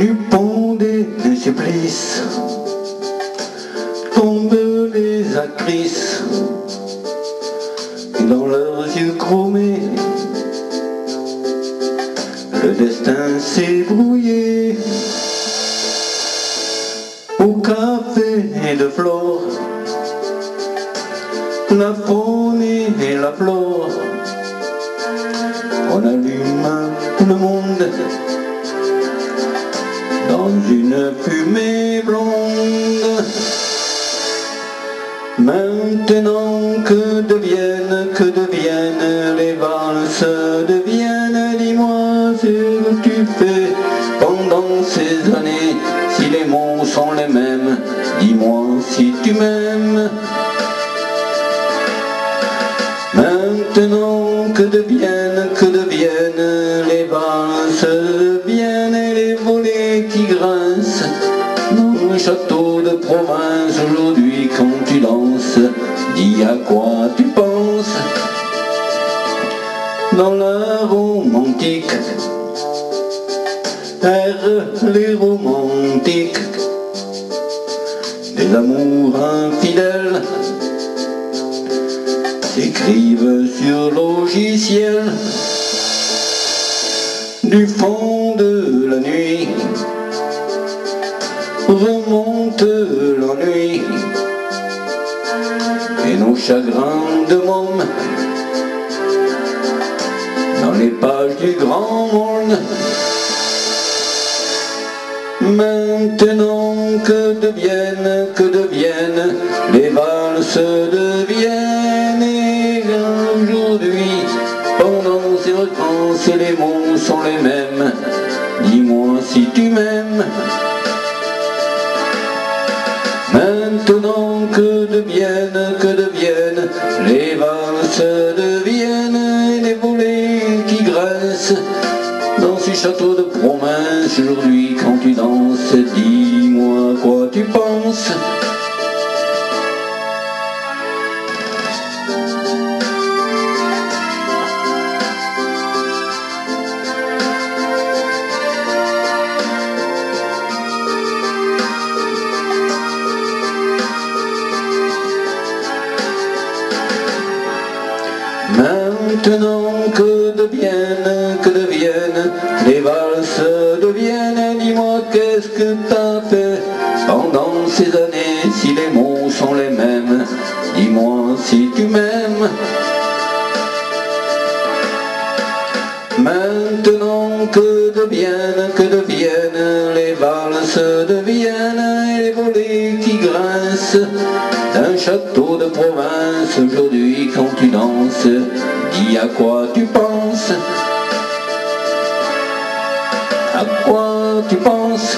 du pont des supplices, tombent les actrices, dans leurs yeux chromés, le destin s'est brouillé. Au café et de flore, la faune et la flore, on allume le monde une fumée blonde. Maintenant que deviennent, que deviennent les valses deviennent, dis-moi ce que tu fais pendant ces années, si les mots sont les mêmes, dis-moi si tu m'aimes. Maintenant que deviennent, que deviennent les valses province aujourd'hui quand tu danses, dis à quoi tu penses dans la romantique. R, les romantiques, des amours infidèles s'écrivent sur logiciel du fond de la nuit et nos chagrins de môme dans les pages du grand monde. Maintenant que deviennent, que deviennent les valses deviennent et aujourd'hui pendant ces vacances les mots sont les mêmes. Dis-moi si tu m'aimes. Deviennent, que deviennent les valses deviennent les volets qui graissent dans ces châteaux de province aujourd'hui quand tu danses, dis-moi quoi tu penses. Maintenant que deviennent, que deviennent les valses deviennent, dis-moi qu'est-ce que t'as fait pendant ces années si les mots sont les mêmes, dis-moi si tu m'aimes. Maintenant que deviennent, que deviennent les valses deviennent d'un château de province aujourd'hui quand tu danses, dis à quoi tu penses. À quoi tu penses